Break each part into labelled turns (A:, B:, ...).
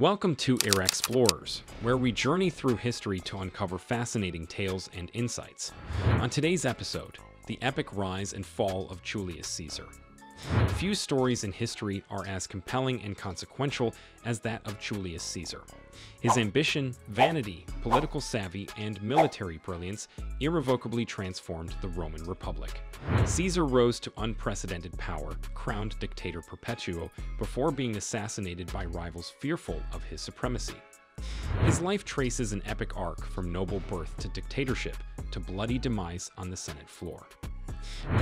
A: Welcome to Era Explorers, where we journey through history to uncover fascinating tales and insights. On today's episode, the epic rise and fall of Julius Caesar. Few stories in history are as compelling and consequential as that of Julius Caesar. His ambition, vanity, political savvy, and military brilliance irrevocably transformed the Roman Republic. Caesar rose to unprecedented power, crowned dictator perpetuo, before being assassinated by rivals fearful of his supremacy. His life traces an epic arc from noble birth to dictatorship to bloody demise on the Senate floor.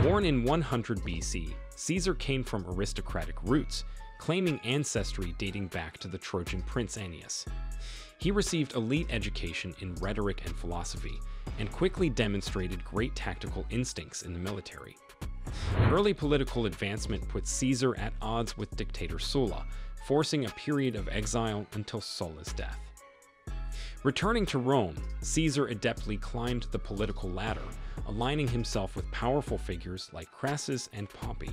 A: Born in 100 BC, Caesar came from aristocratic roots, claiming ancestry dating back to the Trojan prince Aeneas. He received elite education in rhetoric and philosophy, and quickly demonstrated great tactical instincts in the military. Early political advancement put Caesar at odds with dictator Sulla, forcing a period of exile until Sulla's death. Returning to Rome, Caesar adeptly climbed the political ladder, aligning himself with powerful figures like Crassus and Pompey.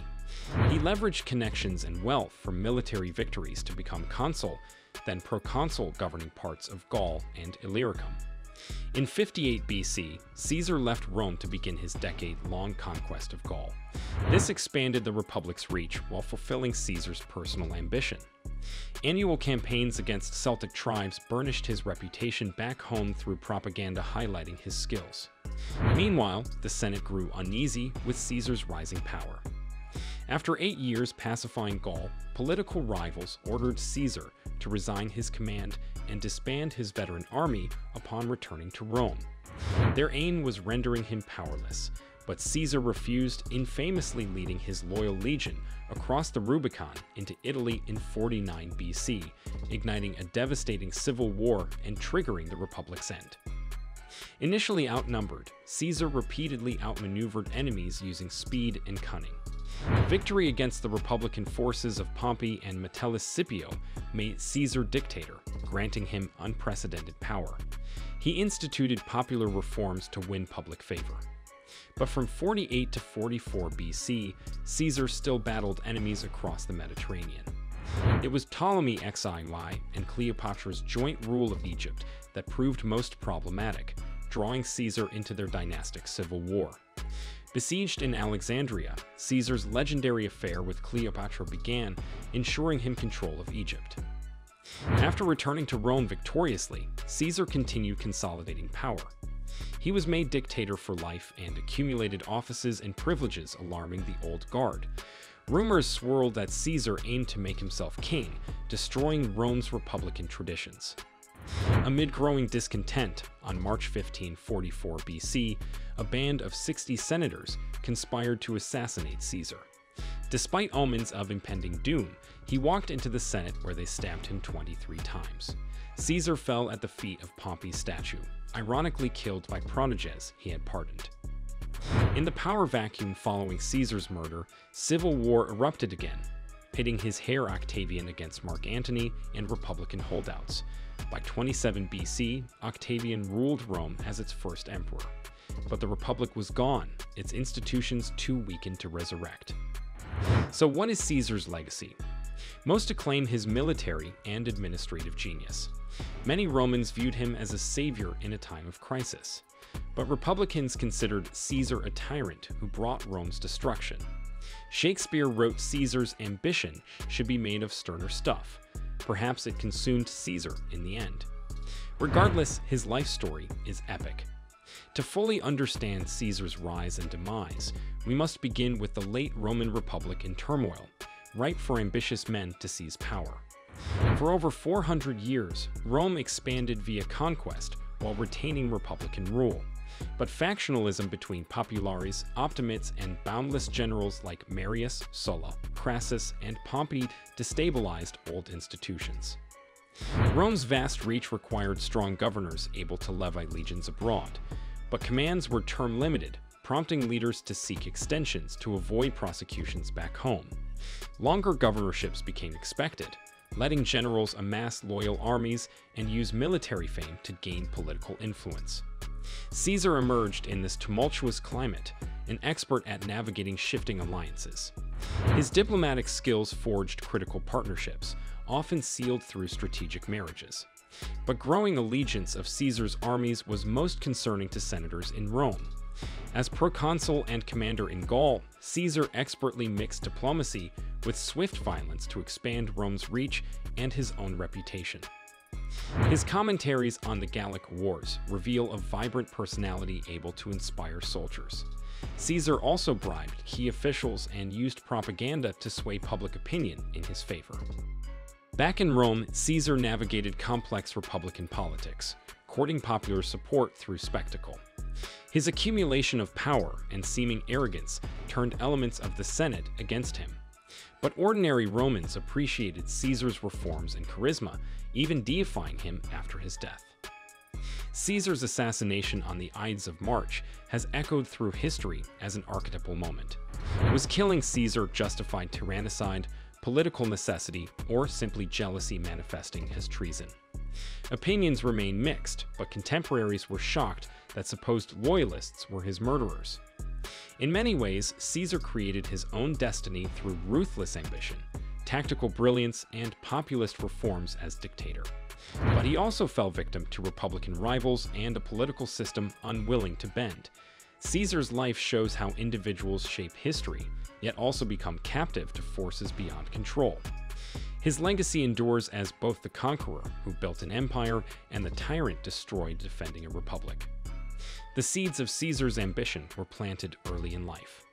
A: He leveraged connections and wealth from military victories to become consul, then proconsul governing parts of Gaul and Illyricum. In 58 BC, Caesar left Rome to begin his decade-long conquest of Gaul. This expanded the Republic's reach while fulfilling Caesar's personal ambition. Annual campaigns against Celtic tribes burnished his reputation back home through propaganda highlighting his skills. Meanwhile, the Senate grew uneasy with Caesar's rising power. After eight years pacifying Gaul, political rivals ordered Caesar to resign his command and disband his veteran army upon returning to Rome. Their aim was rendering him powerless, but Caesar refused, infamously leading his loyal legion across the Rubicon into Italy in 49 BC, igniting a devastating civil war and triggering the Republic's end. Initially outnumbered, Caesar repeatedly outmaneuvered enemies using speed and cunning. Victory against the Republican forces of Pompey and Metellus Scipio made Caesar dictator, granting him unprecedented power. He instituted popular reforms to win public favor. But from 48 to 44 BC, Caesar still battled enemies across the Mediterranean. It was Ptolemy XIII and Cleopatra's joint rule of Egypt that proved most problematic, drawing Caesar into their dynastic civil war. Besieged in Alexandria, Caesar's legendary affair with Cleopatra began, ensuring him control of Egypt. After returning to Rome victoriously, Caesar continued consolidating power. He was made dictator for life and accumulated offices and privileges alarming the old guard. Rumors swirled that Caesar aimed to make himself king, destroying Rome's republican traditions. Amid growing discontent, on March 15, 44 BC, a band of 60 senators conspired to assassinate Caesar. Despite omens of impending doom, he walked into the Senate where they stabbed him 23 times. Caesar fell at the feet of Pompey's statue, ironically killed by protégés he had pardoned. In the power vacuum following Caesar's murder, civil war erupted again, pitting his heir Octavian against Mark Antony and Republican holdouts. By 27 BC, Octavian ruled Rome as its first emperor. But the Republic was gone, its institutions too weakened to resurrect. So what is Caesar's legacy? Most acclaim his military and administrative genius. Many Romans viewed him as a savior in a time of crisis. But Republicans considered Caesar a tyrant who brought Rome's destruction. Shakespeare wrote Caesar's ambition should be made of sterner stuff. Perhaps it consumed Caesar in the end. Regardless, his life story is epic. To fully understand Caesar's rise and demise, we must begin with the late Roman Republic in turmoil, ripe for ambitious men to seize power. For over 400 years, Rome expanded via conquest while retaining republican rule. But factionalism between populares, optimates, and boundless generals like Marius, Sulla, Crassus, and Pompey destabilized old institutions. Rome's vast reach required strong governors able to levy legions abroad, but commands were term limited, prompting leaders to seek extensions to avoid prosecutions back home. Longer governorships became expected, letting generals amass loyal armies and use military fame to gain political influence. Caesar emerged in this tumultuous climate, an expert at navigating shifting alliances. His diplomatic skills forged critical partnerships, often sealed through strategic marriages. But growing allegiance of Caesar's armies was most concerning to senators in Rome. As proconsul and commander in Gaul, Caesar expertly mixed diplomacy with swift violence to expand Rome's reach and his own reputation. His commentaries on the Gallic Wars reveal a vibrant personality able to inspire soldiers. Caesar also bribed key officials and used propaganda to sway public opinion in his favor. Back in Rome, Caesar navigated complex republican politics, courting popular support through spectacle. His accumulation of power and seeming arrogance turned elements of the Senate against him. But ordinary Romans appreciated Caesar's reforms and charisma, even deifying him after his death. Caesar's assassination on the Ides of March has echoed through history as an archetypal moment. Was killing Caesar justified tyrannicide, political necessity, or simply jealousy manifesting as treason? Opinions remain mixed, but contemporaries were shocked that supposed loyalists were his murderers. In many ways, Caesar created his own destiny through ruthless ambition, tactical brilliance, and populist reforms as dictator. But he also fell victim to Republican rivals and a political system unwilling to bend. Caesar's life shows how individuals shape history, yet also become captive to forces beyond control. His legacy endures as both the conqueror who built an empire and the tyrant destroyed defending a republic. The seeds of Caesar's ambition were planted early in life.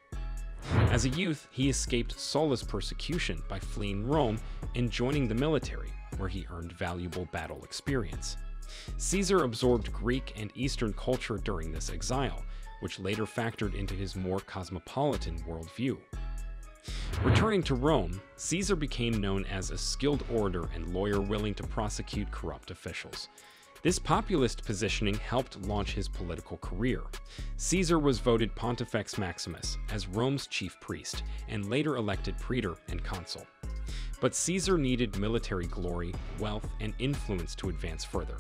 A: As a youth, he escaped Sulla's persecution by fleeing Rome and joining the military, where he earned valuable battle experience. Caesar absorbed Greek and Eastern culture during this exile, which later factored into his more cosmopolitan worldview. Returning to Rome, Caesar became known as a skilled orator and lawyer willing to prosecute corrupt officials. This populist positioning helped launch his political career. Caesar was voted Pontifex Maximus as Rome's chief priest and later elected praetor and consul. But Caesar needed military glory, wealth, and influence to advance further.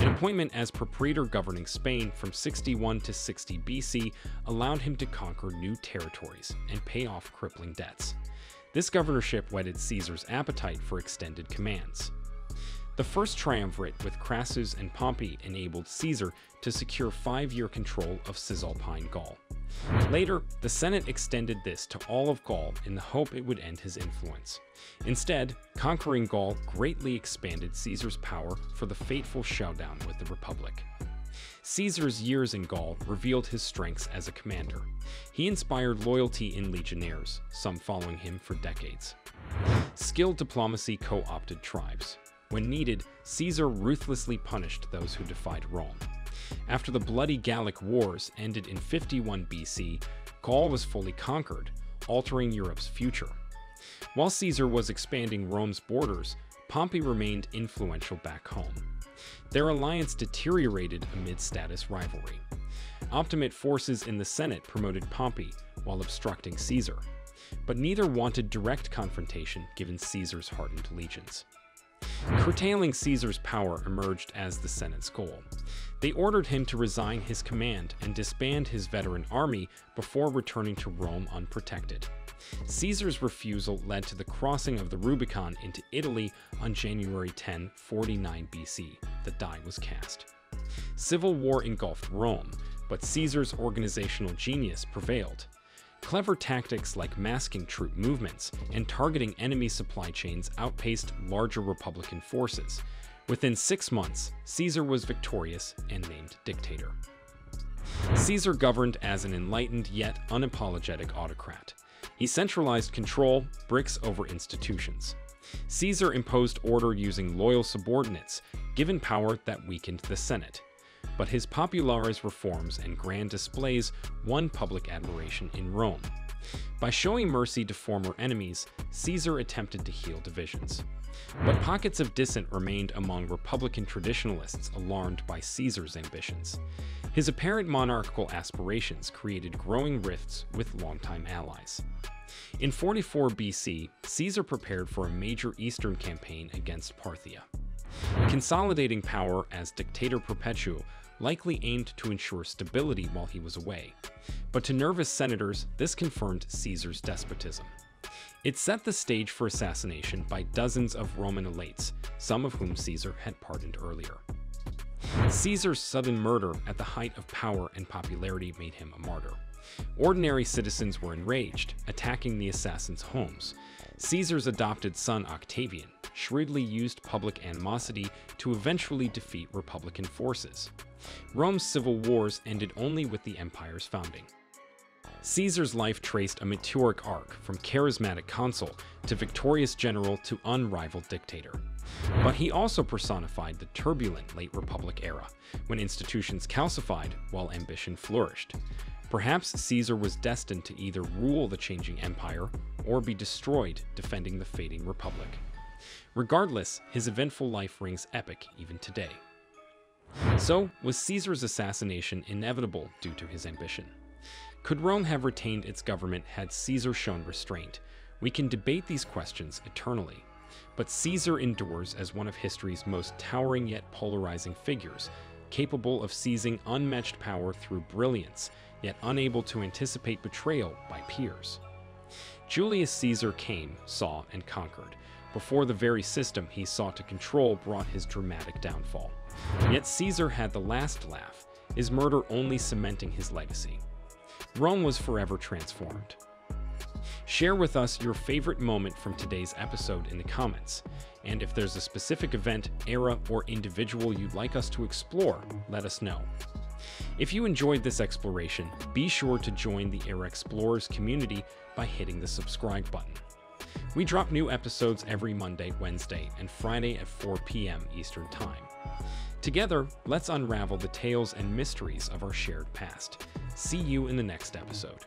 A: An appointment as propraetor governing Spain from 61 to 60 BC allowed him to conquer new territories and pay off crippling debts. This governorship whetted Caesar's appetite for extended commands. The first triumvirate with Crassus and Pompey enabled Caesar to secure five-year control of Cisalpine Gaul. Later, the Senate extended this to all of Gaul in the hope it would end his influence. Instead, conquering Gaul greatly expanded Caesar's power for the fateful showdown with the Republic. Caesar's years in Gaul revealed his strengths as a commander. He inspired loyalty in legionnaires, some following him for decades. Skilled diplomacy co-opted tribes. When needed, Caesar ruthlessly punished those who defied Rome. After the bloody Gallic Wars ended in 51 BC, Gaul was fully conquered, altering Europe's future. While Caesar was expanding Rome's borders, Pompey remained influential back home. Their alliance deteriorated amid status rivalry. Optimate forces in the Senate promoted Pompey while obstructing Caesar, but neither wanted direct confrontation given Caesar's hardened legions. Curtailing Caesar's power emerged as the Senate's goal. They ordered him to resign his command and disband his veteran army before returning to Rome unprotected. Caesar's refusal led to the crossing of the Rubicon into Italy on January 10, 49 BC. The die was cast. Civil war engulfed Rome, but Caesar's organizational genius prevailed. Clever tactics like masking troop movements and targeting enemy supply chains outpaced larger Republican forces. Within six months, Caesar was victorious and named dictator. Caesar governed as an enlightened yet unapologetic autocrat. He centralized control, bricks over institutions. Caesar imposed order using loyal subordinates, given power that weakened the Senate but his popularis reforms and grand displays won public admiration in Rome. By showing mercy to former enemies, Caesar attempted to heal divisions. But pockets of dissent remained among Republican traditionalists alarmed by Caesar's ambitions. His apparent monarchical aspirations created growing rifts with longtime allies. In 44 BC, Caesar prepared for a major eastern campaign against Parthia. Consolidating power as dictator perpetuo likely aimed to ensure stability while he was away. But to nervous senators, this confirmed Caesar's despotism. It set the stage for assassination by dozens of Roman elites, some of whom Caesar had pardoned earlier. Caesar's sudden murder at the height of power and popularity made him a martyr. Ordinary citizens were enraged, attacking the assassins' homes. Caesar's adopted son Octavian shrewdly used public animosity to eventually defeat Republican forces. Rome's civil wars ended only with the empire's founding. Caesar's life traced a meteoric arc from charismatic consul to victorious general to unrivaled dictator. But he also personified the turbulent late Republic era, when institutions calcified while ambition flourished. Perhaps Caesar was destined to either rule the changing empire or be destroyed defending the fading republic. Regardless, his eventful life rings epic even today. So, was Caesar's assassination inevitable due to his ambition? Could Rome have retained its government had Caesar shown restraint? We can debate these questions eternally. But Caesar endures as one of history's most towering yet polarizing figures, capable of seizing unmatched power through brilliance, yet unable to anticipate betrayal by peers. Julius Caesar came, saw, and conquered, before the very system he sought to control brought his dramatic downfall. Yet Caesar had the last laugh, his murder only cementing his legacy. Rome was forever transformed. Share with us your favorite moment from today's episode in the comments. And if there's a specific event, era, or individual you'd like us to explore, let us know. If you enjoyed this exploration, be sure to join the Era Explorers community by hitting the subscribe button. We drop new episodes every Monday, Wednesday, and Friday at 4 p.m. Eastern Time. Together, let's unravel the tales and mysteries of our shared past. See you in the next episode.